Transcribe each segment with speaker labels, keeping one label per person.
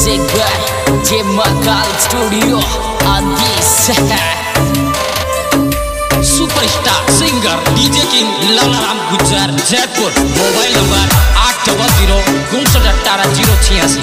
Speaker 1: By J Makal Studio on this
Speaker 2: superstar singer DJ king Lalaram Gujjar Jaipur mobile number आठ double zero उनसठ अठारह zero छियासी।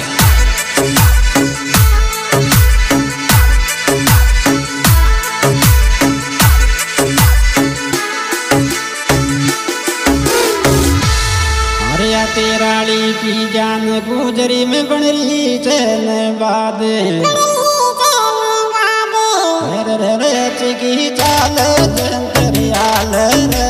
Speaker 3: रे चिकी चाल जंतरियाल रे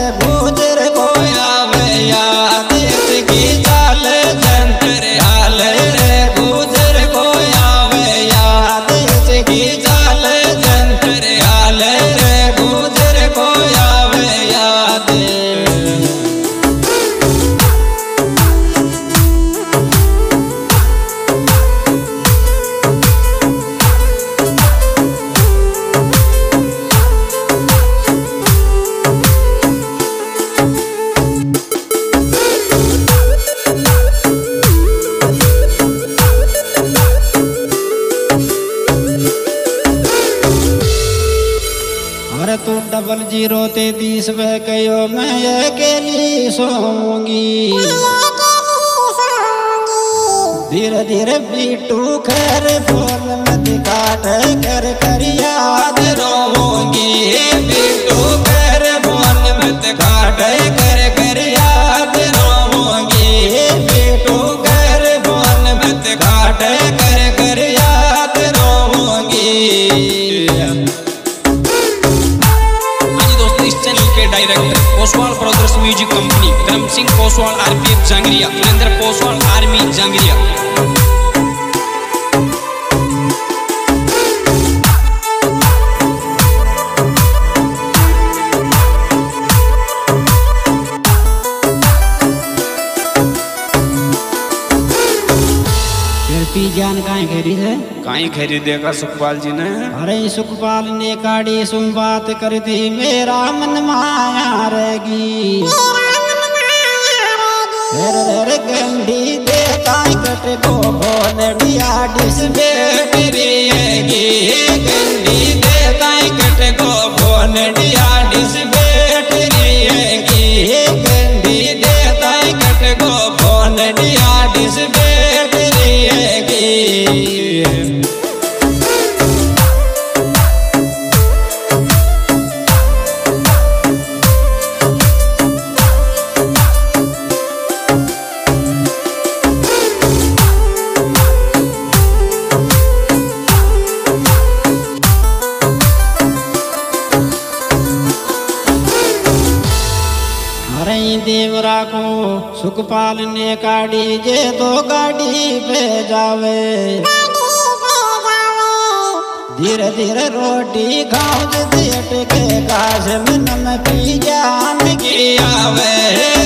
Speaker 3: ज़ीरो तैतीस पे कहो, मैं अकेली सोऊँगी। धीरे धीरे बीटू खैर बोल, मत काट कर कर याद रोऊँगी। बीटू खैर बोल, मत काट कर कर याद रोऊँगी। बीटू खैर बोल, मत काट कर कर याद रोऊँगी।
Speaker 2: Director Poswal brothers music company Dharam Singh Koswal RPF Jangariya Narendra Poswal army Jangariya
Speaker 3: जान काहे खरीद है?
Speaker 2: कहीं खरीदेगा सुखपाल जी ने?
Speaker 3: अरे सुखपाल ने काड़ी सुन बात कर दी मेरा मन माया रहेगी। गंडी दे कट को बोल डिया डिस सुखपाल ने काढ़ी जे तो गाड़ी पे जावे। धीरे धीरे रोटी खाओ जे के काश में नम पी जान की आवे।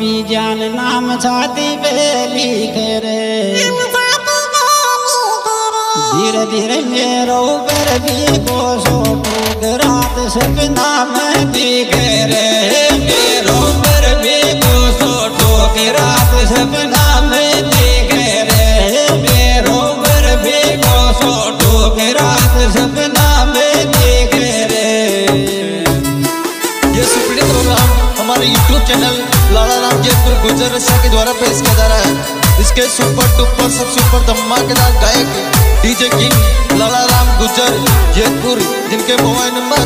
Speaker 3: पी जान नाम छाती पे लिखे रे। धीरे धीरे मेरो पर भी को सोटू रात सपना में दिखे रे। मेरो पर भी को सोटू रात सपना
Speaker 4: गुजर रसिया के द्वारा पेश किया जा रहा है। इसके सुपर डुपर सब सुपर धमाकेदार गायक डीजे किंग लाला राम गुजर जयपुर जिनके मोबाइल नंबर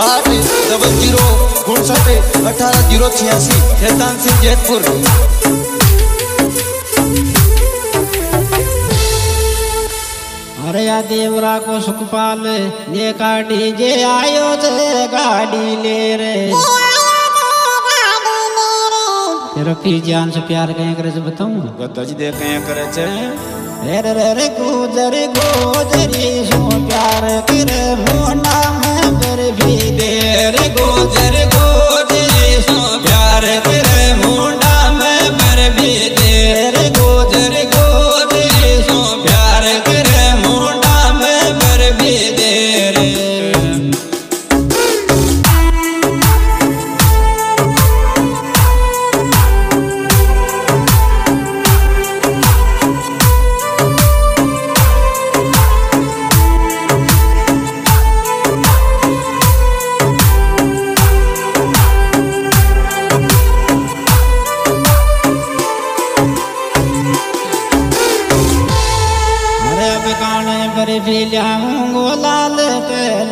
Speaker 4: आठ डबल ज़ीरो उनसठ अठारह ज़ीरो छियासी शैतान सिंह जयपुर
Speaker 3: या देवरा को सुखपाल ये गाड़ी जे आयो थे गाड़ी ले रे। तेरो जान से प्यार कहें करे से बताऊँ बता जी देख कहें करे सो प्यार करे मोना में पर भी देर गुजर गुजरी सो प्यार करे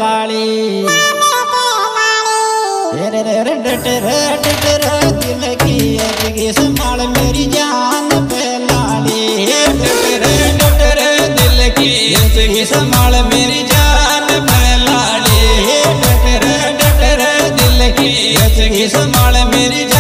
Speaker 3: पे लाली रे डट रे डट रे दिल की अजगी संभाल मेरी जान पे लाली
Speaker 2: डट रे डट रे दिल की ज़िंदगी संभाल मेरी जान फैलाड़ी डट रे डट रे दिल की ज़िंदगी संभाल मेरी जान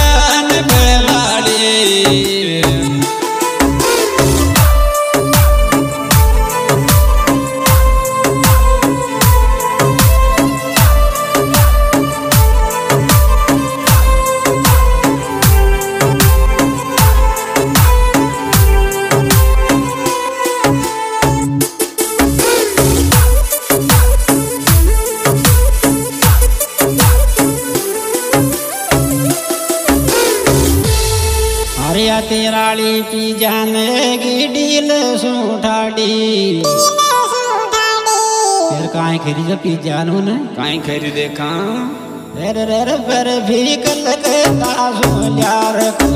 Speaker 3: जानेगी डील सूठाड़ी। फिर काहे खरी जो पी जानू ने?
Speaker 2: काई खरी देखा?
Speaker 3: रे रे रे पर भी कल के तासो यार को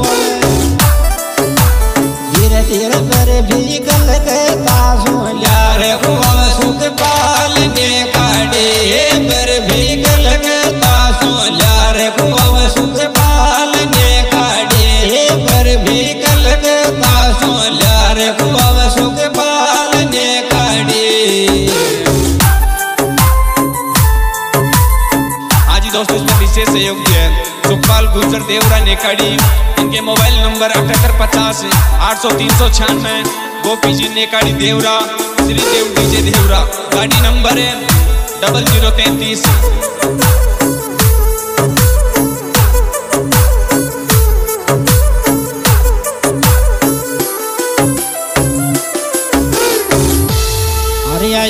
Speaker 3: धीरे धीरे पर भी कल के तासो यार
Speaker 2: कुआँ सुख पालने दोस्तों इसमें विशेष सहयोग दिया सुखपाल गुजर देवरा नेकाड़ी इनके मोबाइल नंबर अठहत्तर पचास आठ सौ, तीन सौ छियानवे गोपी जी नेकाड़ी देवरा। श्री देव डीजे देवरा। गाड़ी नंबर है डबल ज़ीरो तैतीस।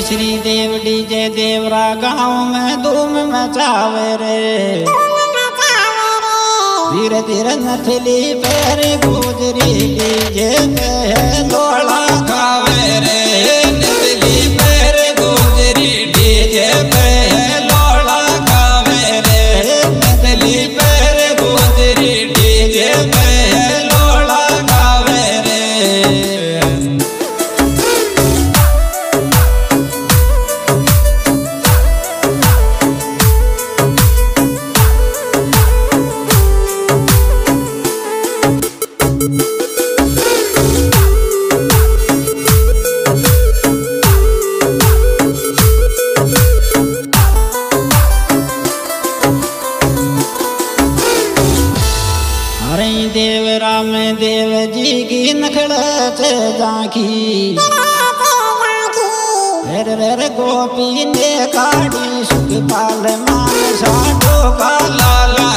Speaker 3: श्री देव। डीजे देवरा गाँव में धूम मचावे रे। धीरे धीरे नथली पैर गुजरी डीजे जाकी रे रे रे गोपी ने काढ़ी सुख पाल मान साडो का
Speaker 2: लाला